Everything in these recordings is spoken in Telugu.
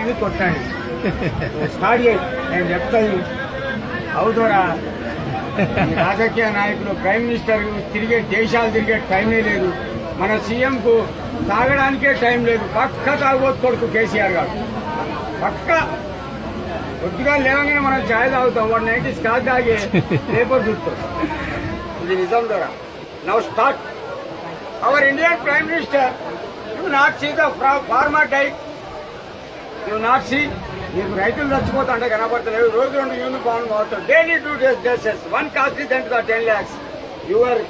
ఇది కొట్టండి స్టార్ట్ చేయి నేను చెప్తాను అవుతారా ఈ రాజకీయ నాయకులు ప్రైమ్ మినిస్టర్ తిరిగే దేశాలు తిరిగే టైమే లేదు మన సీఎం కు తాగడానికే టైం లేదు పక్క తాగబోతు కొడుకు కేసీఆర్ గారు పక్క కొద్దిగా లేవగానే మనం ఛాయ్ తాగుతాం వాడు నైన్టీ స్టాక్ తాగి పేపర్ చూస్తాం ఇది నిజం ద్వారా now start our Indian prime minister you not see the farmer diet నువ్వు నాట్ నీకు రైతులు చచ్చిపోతుంటే కనబడతలేవు రోజు రెండు యూనిఫామ్ వాడతావు daily two days dresses one cost ten to ten lakhs your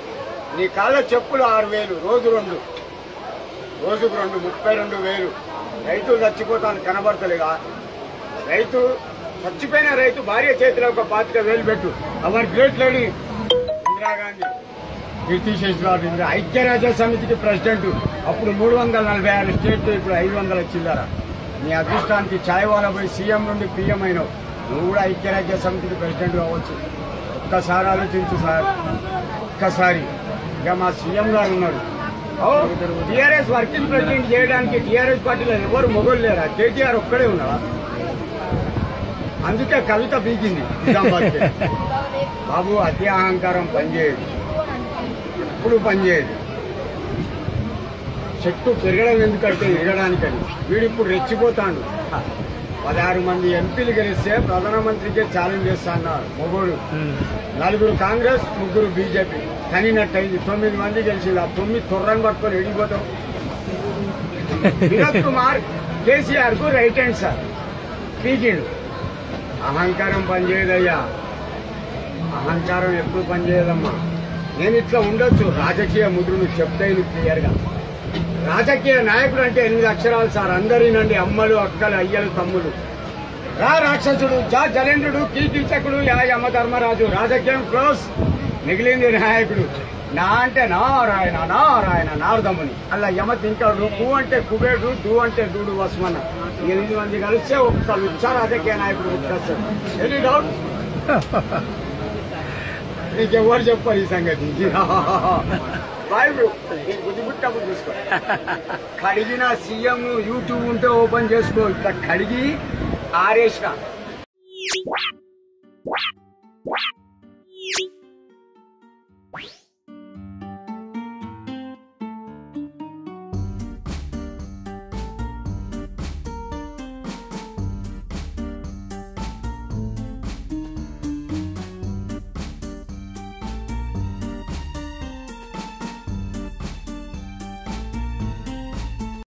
నీ కాళ్ళ చెప్పులు ఆరు వేలు. రోజు రెండు. రోజుకు రెండు ముప్పై రెండు వేలు. రైతులు చచ్చిపోతాను కనబడతలేదా. రైతు చచ్చిపోయిన రైతు భార్య చేతిలో ఒక పాతిక వేలు పెట్టు. అవర్ గ్రేట్ లేడీ ఇందిరాగాంధీ కీర్తిశేష్ ఇందిరా ఐక్యరాజ్య సమితికి ప్రెసిడెంట్. అప్పుడు మూడు వందల నలభై ఆరు స్టేట్లు ఇప్పుడు ఐదు వందల చిల్లరా. నీ అదృష్టానికి ఛాయ్ వాళ్ళ పోయి సీఎం నుండి పీఎం అయినావు. నువ్వు కూడా ఐక్యరాజ్య సమితికి ప్రెసిడెంట్ కావచ్చు. ఒక్కసారి ఆలోచించు సార్. ఒక్కసారి. ఇక మా సీఎం గారు ఉన్నారు. టీఆర్ఎస్ వర్కింగ్ ప్రెసిడెంట్ చేయడానికి టీఆర్ఎస్ పార్టీలో ఎవరు మొగలు లేరా? కేటీఆర్ ఒక్కడే ఉన్నారా అందుకే కవిత పీకింది బాబు అతి అహంకారం పనిచేయదు. ఎప్పుడు పనిచేయదు. చెట్టు పెరగడం ఎందుకంటే ఎగడానికని వీడు ఇప్పుడు రెచ్చిపోతాడు పదహారు మంది ఎంపీలు గెలిస్తే ప్రధానమంత్రికే ఛాలెంజ్ చేస్తా అన్నారు మొగోడు. నలుగురు కాంగ్రెస్ ముగ్గురు బీజేపీ. కనినట్టయింది. తొమ్మిది మంది గెలిచింది ఆ తొమ్మిది తొర్రని పట్టుకొని ఎడిగిపోతాం వినోద్ కుమార్ కేసీఆర్కు రైట్ హ్యాండ్ సార్. పీకిండు. అహంకారం పనిచేయదయ్యా. అహంకారం ఎప్పుడు పనిచేయదమ్మా. నేను ఇట్లా ఉండొచ్చు. రాజకీయ ముద్రను చెప్తాయి క్లియర్గా. రాజకీయ నాయకుడు అంటే ఎనిమిది అక్షరాలు సార్. అందరినండి అమ్మలు అక్కలు అయ్యలు తమ్ముడు రా రాక్షసుడు జా జలేంద్రుడు కీర్తిచకుడు యా యమ ధర్మరాజు. రాజకీయం క్లోజ్. మిగిలింది నాయకుడు. నా అంటే నారాయణ నారాయణ నారదమ్ముని అలా యమ తింటాడు కు అంటే కుబేడు దు అంటే దూడు వస్మన్న. ఎనిమిది మంది కలిస్తే ఒక్క లుచ్చ రాజకీయ నాయకుడు గుర్తొస్తాడు ఎనీ డౌట్ నీకెవ్వరు చెప్పారు ఈ సంగతి? చూసుకో. కడిగిన సీఎం యూట్యూబ్ ఉంటే ఓపెన్ చేసుకో. ఇట్లా కడిగి ఆరేసిన.